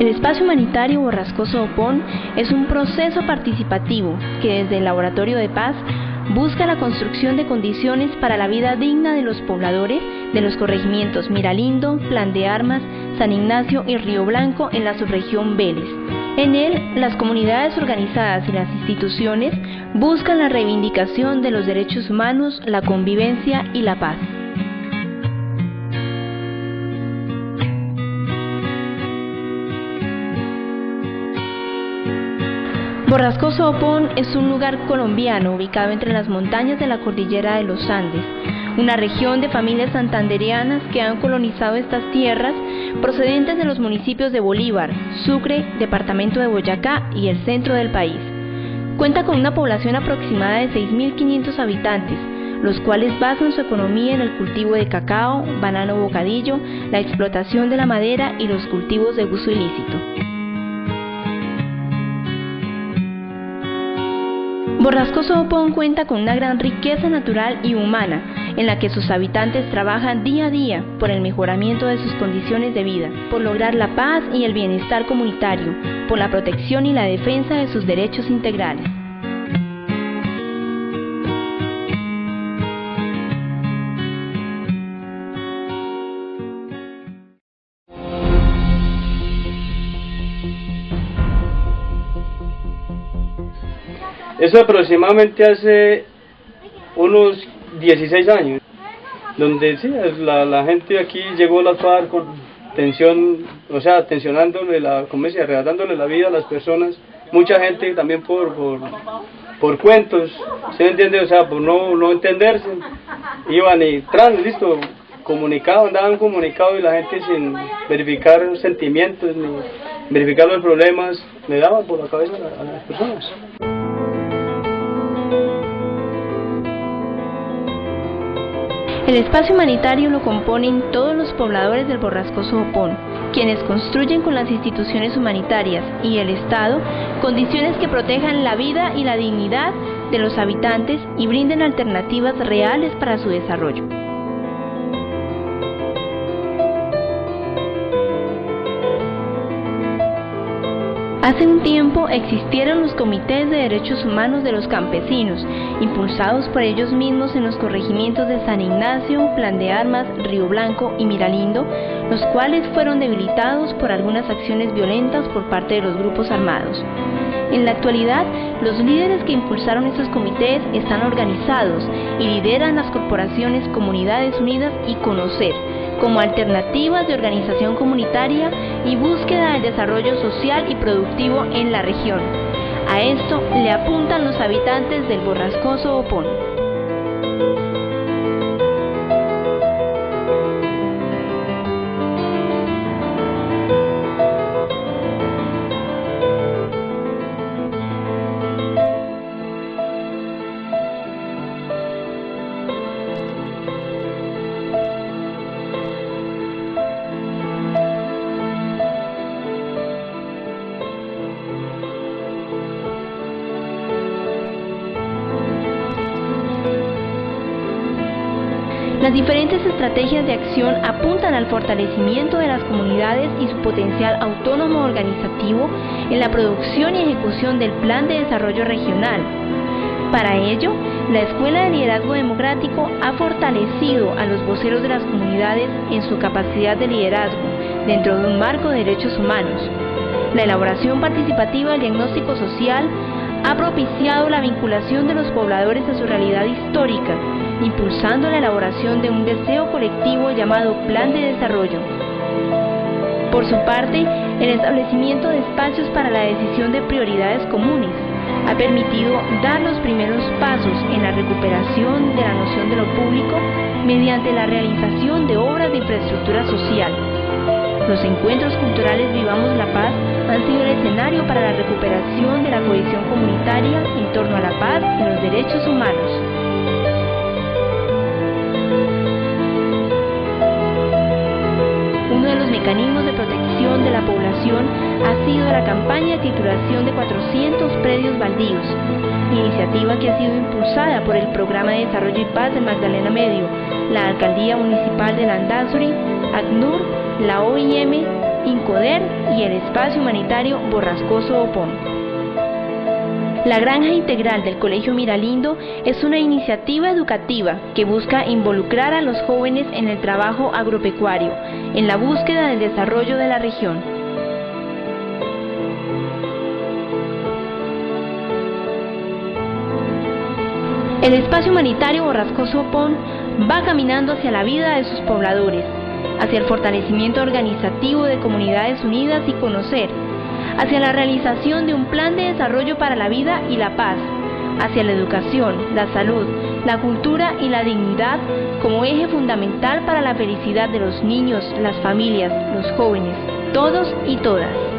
El espacio humanitario Borrascoso Opón es un proceso participativo que desde el Laboratorio de Paz busca la construcción de condiciones para la vida digna de los pobladores de los corregimientos Miralindo, Plan de Armas, San Ignacio y Río Blanco en la subregión Vélez. En él, las comunidades organizadas y las instituciones buscan la reivindicación de los derechos humanos, la convivencia y la paz. Borrascoso Opón es un lugar colombiano ubicado entre las montañas de la cordillera de los Andes, una región de familias santanderianas que han colonizado estas tierras procedentes de los municipios de Bolívar, Sucre, departamento de Boyacá y el centro del país. Cuenta con una población aproximada de 6.500 habitantes, los cuales basan su economía en el cultivo de cacao, banano bocadillo, la explotación de la madera y los cultivos de uso ilícito. Borrascoso Opón cuenta con una gran riqueza natural y humana, en la que sus habitantes trabajan día a día por el mejoramiento de sus condiciones de vida, por lograr la paz y el bienestar comunitario, por la protección y la defensa de sus derechos integrales. Eso aproximadamente hace unos 16 años, donde sí, la, la gente aquí llegó a la FARC con tensión, o sea, tensionándole la, como decía, redatándole la vida a las personas, mucha gente también por, por, cuentos, ¿se entiende? O sea, por no, no entenderse, iban y tran, listo, comunicado, andaban comunicado y la gente sin verificar sentimientos ni verificar los problemas, le daba por la cabeza a las personas. El espacio humanitario lo componen todos los pobladores del borrascoso Opón, quienes construyen con las instituciones humanitarias y el Estado condiciones que protejan la vida y la dignidad de los habitantes y brinden alternativas reales para su desarrollo. Hace un tiempo existieron los comités de derechos humanos de los campesinos, impulsados por ellos mismos en los corregimientos de San Ignacio, Plan de Armas, Río Blanco y Miralindo, los cuales fueron debilitados por algunas acciones violentas por parte de los grupos armados. En la actualidad, los líderes que impulsaron estos comités están organizados y lideran las corporaciones Comunidades Unidas y Conocer, como alternativas de organización comunitaria y búsqueda del desarrollo social y productivo en la región. A esto le apuntan los habitantes del borrascoso Opón. Las diferentes estrategias de acción apuntan al fortalecimiento de las comunidades y su potencial autónomo organizativo en la producción y ejecución del Plan de Desarrollo Regional. Para ello, la Escuela de Liderazgo Democrático ha fortalecido a los voceros de las comunidades en su capacidad de liderazgo dentro de un marco de derechos humanos. La elaboración participativa del diagnóstico social ha propiciado la vinculación de los pobladores a su realidad histórica impulsando la elaboración de un deseo colectivo llamado Plan de Desarrollo. Por su parte, el establecimiento de espacios para la decisión de prioridades comunes ha permitido dar los primeros pasos en la recuperación de la noción de lo público mediante la realización de obras de infraestructura social. Los encuentros culturales Vivamos la Paz han sido el escenario para la recuperación de la cohesión comunitaria en torno a la paz y los derechos humanos. mecanismos de protección de la población ha sido la campaña de titulación de 400 predios baldíos, iniciativa que ha sido impulsada por el Programa de Desarrollo y Paz de Magdalena Medio, la Alcaldía Municipal de Landazuri, ACNUR, la OIM, Incoder y el espacio humanitario Borrascoso Opón. La Granja Integral del Colegio Miralindo es una iniciativa educativa que busca involucrar a los jóvenes en el trabajo agropecuario, en la búsqueda del desarrollo de la región. El espacio humanitario Borrascoso Opón va caminando hacia la vida de sus pobladores, hacia el fortalecimiento organizativo de comunidades unidas y conocer, hacia la realización de un plan de desarrollo para la vida y la paz, hacia la educación, la salud, la cultura y la dignidad como eje fundamental para la felicidad de los niños, las familias, los jóvenes, todos y todas.